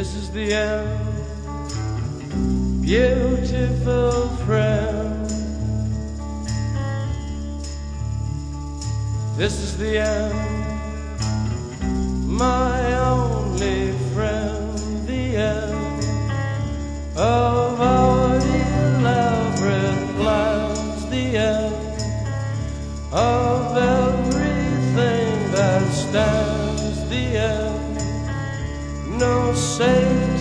This is the end, beautiful friend. This is the end, my only friend, the end of no safety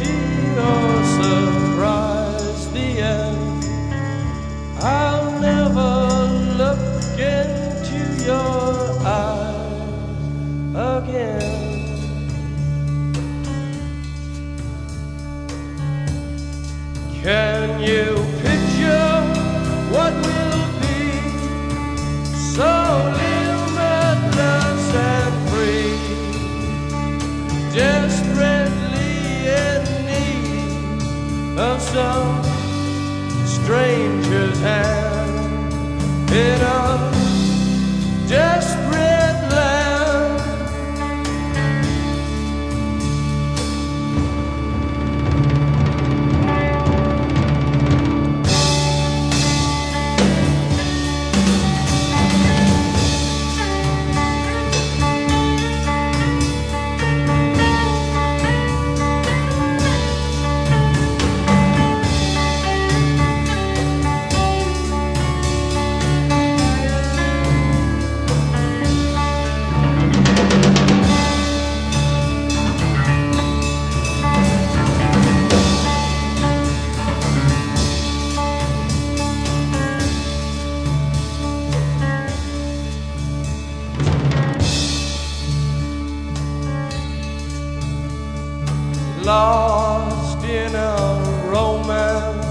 lost in a romance,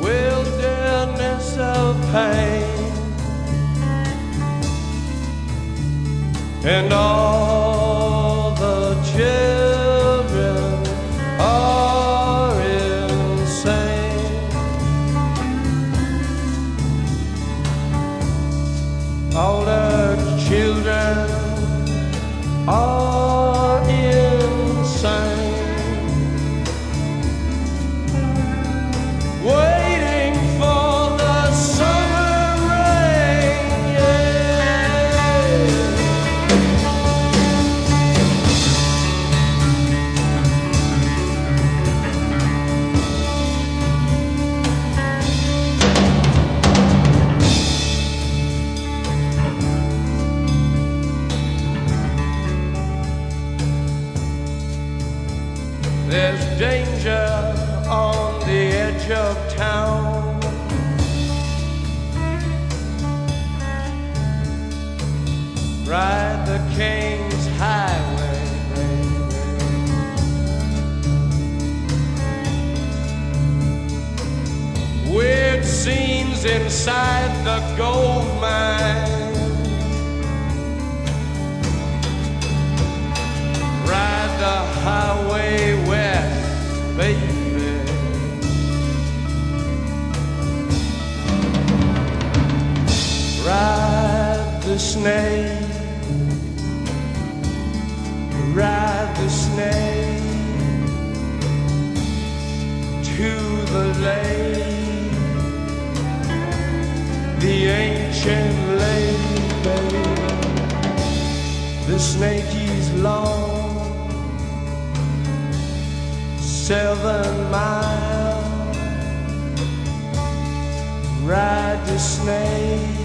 wilderness of pain, and all the children are insane. All the children are the King's Highway, baby. Weird scenes inside the gold mine. Ride the highway west, baby. To the lake, the ancient lake, baby. The snake is long, seven miles, ride the snake.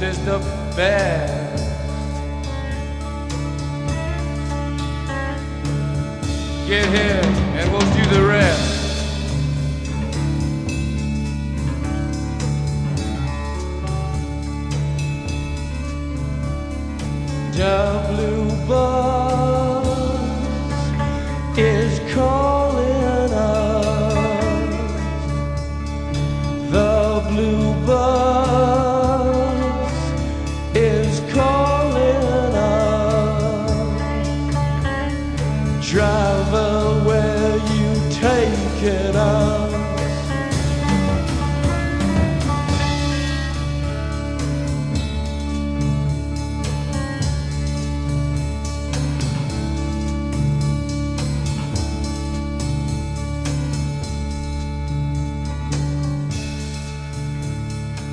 West is the best. Get here and we'll do the rest. The blue bus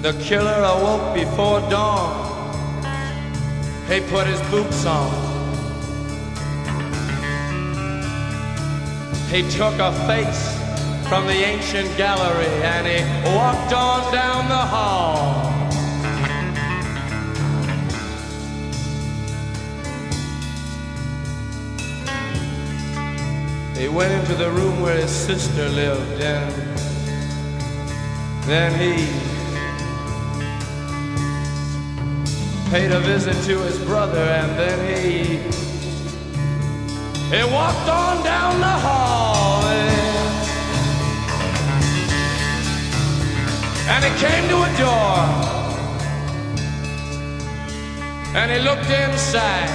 The killer awoke before dawn. He put his boots on. He took a face from the ancient gallery and he walked on down the hall. He went into the room where his sister lived and then he paid a visit to his brother and then he he walked on down the hall and, he came to a door. And he looked inside.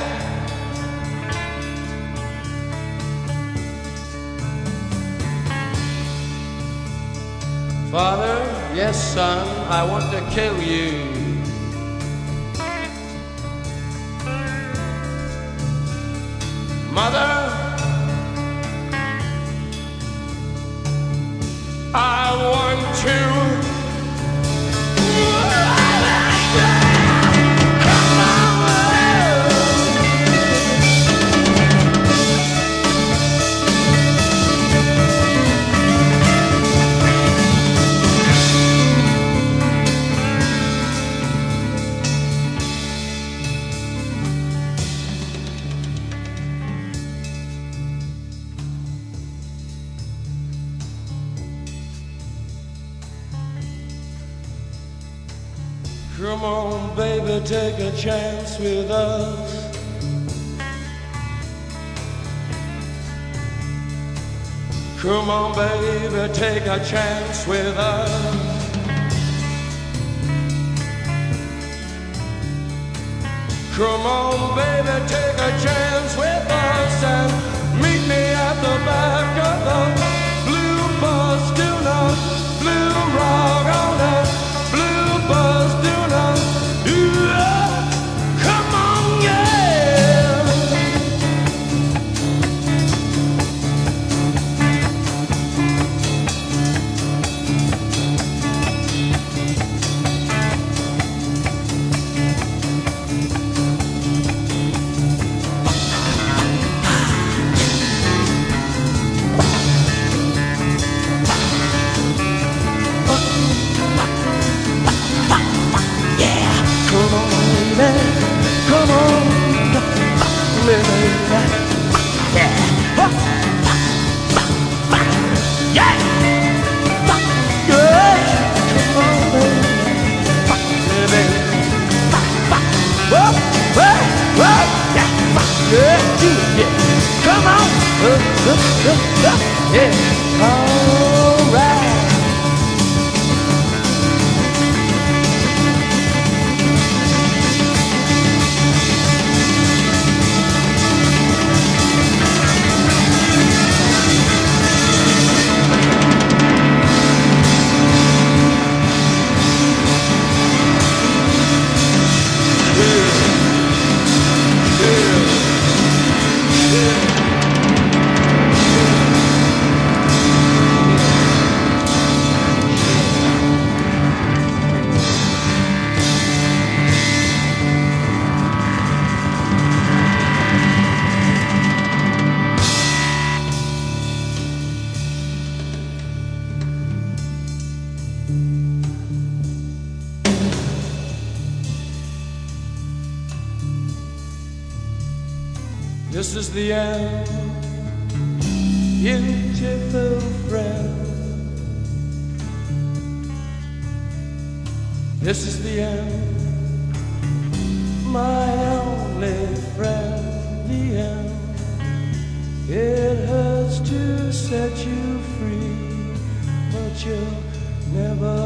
Father, yes son, I want to kill you I Come on, baby, take a chance with us. Come on, baby, take a chance with us. Come on, baby, take a chance with us and meet me at the back of the This is the end, beautiful friend. This is the end, my only friend, the end. It hurts to set you free, but you'll never